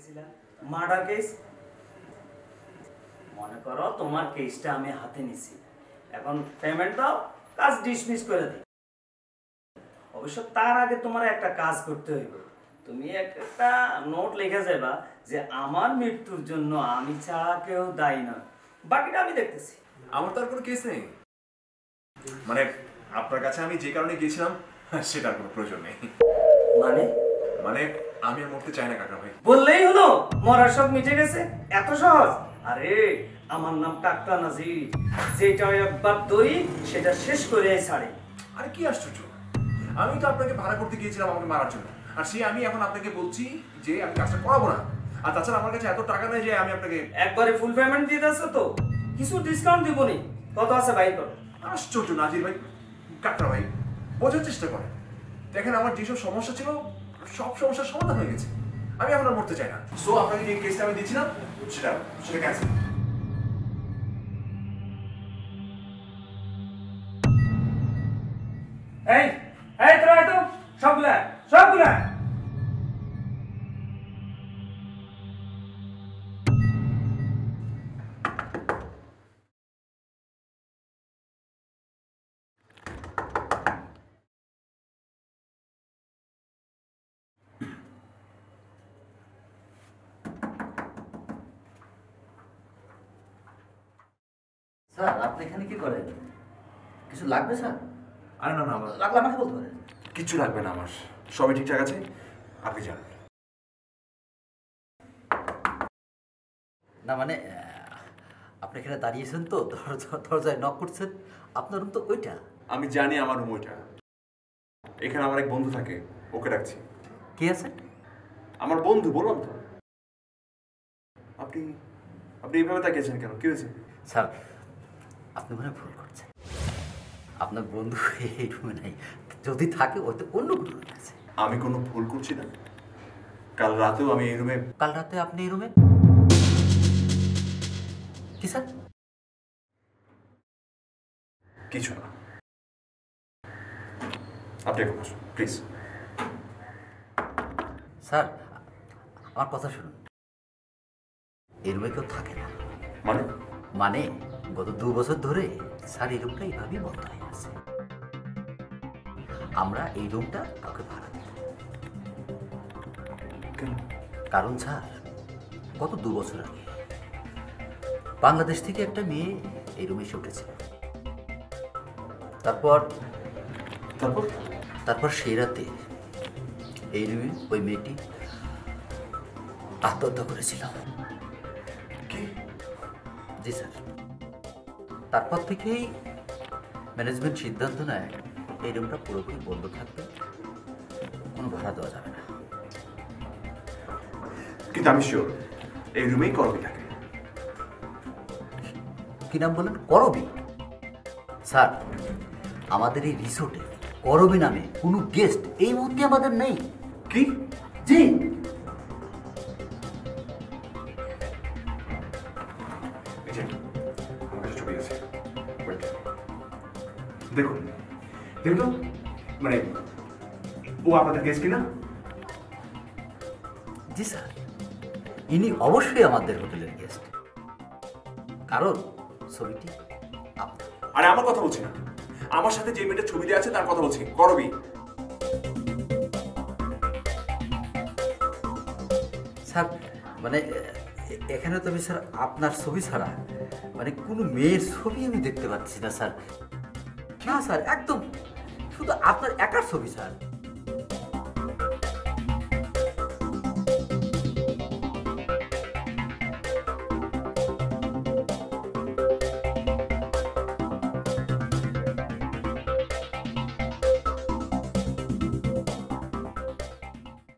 গেছিলাম murder case মনে করো তোমার কেসটা আমি হাতে নিছি। এখন পেমেন্ট দাও কাজ ডিসমিস করে দিই। অবশ্য তার আগে তোমার একটা কাজ করতে হইব। তুমি একটা নোট লিখে যাবা যে আমার মৃত্যুর জন্য আমি ছাড়া কেউ দায়ী নয়। বাকিটা আমি দেখতেছি। আমার তো আর কোনো কেস নেই। মানে আপনার কাছে আমি যে কারণে গিয়েছিলাম সেটার কোনো প্রয়োজন নেই। মানে? মানে আমি আর মরতে চাই না কাকা ভাই। বললেই হলো মরার সব মিটে গেছে এত সহজ। আরে আমার নাম টাক্কা নাজির। যেটা একবার দই সেটা শেষ করে ছাড়ে আর কি আশ্চর্য। আমি তো আপনাকে ভাড়া করতে গিয়েছিলাম আমাকে মারার জন্য। আর সে আমি এখন আপনাকে বলছি যে আমি কাজটা করাবো না। আর তাছাড়া আমার কাছে এত টাকা নেই যে আমি আপনাকে একবারে ফুল পেমেন্ট দিয়ে দিচ্ছ তো। কিছু ডিসকাউন্ট দিব নি। কত আছে বাইর করো আশ্চর্য নাজির ভাই। কাকা ভাই বোঝার চেষ্টা করে দেখেন আমার যেসব সমস্যা ছিল সব সমস্যার সমাধান হয়ে গেছে। আমি এখন আর মরতে চাই না। সো আপনাকে যে কেসটা আমি দিচ্ছিলাম সেটা সেটা ক্যান্সেল স্যার আপনি এখানে কি করেন? কিছু লাগবে স্যার? আরে না না আমার লাগলে আমাকে বলতে পারেন। কিচ্ছু লাগবে না আমার। সবই ঠিকঠাক আছে? আপনি যান। না মানে আপনি এখানে দাঁড়িয়েছেন তো দরজা- দরজায় নক করছেন। আপনার রুম তো ওইটা। আমি জানি আমার রুম ওইটা। এখানে আমার এক বন্ধু থাকে ওকে ডাকছি। কে আছে আমার বন্ধু বললাম তো। আপনি আপনি এইভাবে তাকিয়েছেন কেন? কি হয়েছে? স্যার আপনি মনে হয় ভুল করছেন। আপনার বন্ধু এই রুমে নাই। যদি থাকে ওতে অন্য কোনো রুমে আছে। আমি কোনো ভুল করছি না। কাল রাতেও আমি এই রুমে কাল রাতে আপনি এই রুমে? কি স্যার? কিছু না। আপনি এখন আসুন প্লিজ। স্যার আমার কথা শুনুন। এই রুমে কেউ থাকে না। মানে? মানে? গত দু বছর ধরে স্যার এই রুমটা এইভাবেই বন্ধ হয়ে আছে। আমরা এই রুমটা কাউকে ভাড়া দিই কারণ স্যার গত দু বছর আগে বাংলাদেশ থেকে একটা মেয়ে এই রুমে এসে উঠেছিল তারপর তারপর? তারপর সেই রাতে এই রুমে ওই মেয়েটি আত্মহত্যা করেছিল। জি স্যার। তারপর থেকেই ম্যানেজমেন্ট সিদ্ধান্ত নেয় এই রুমটা পুরোপুরি বন্ধ থাকবে কোনো ভাড়া দেওয়া যাবে না। কিন্তু আমি শিওর এই রুমেই করবি থাকে কি নাম বলেন করবি? স্যার আমাদের এই রিসোর্টে করবি নামে কোনো গেস্ট এই মুহূর্তে আমাদের নেই। কি? জি। এই যে Wait. দেখুন দেখুন মানে ও আপনাদের গেস্ট কিনা জি স্যার। ইনি অবশ্যই আমাদের হোটেলের গেস্ট কারণ ছবিটি আরে আমার কথা বলছি না। আমার সাথে যে মেয়েটার ছবি দেওয়া আছে তার কথা বলছি। করবি স্যার মানে এখানে তো আমি, স্যার, আপনার ছবি ছাড়া মানে কোনো মেয়ের ছবি আমি দেখতে পাচ্ছি না, স্যার। না, স্যার, একদম, শুধু আপনার একার ছবি, স্যার।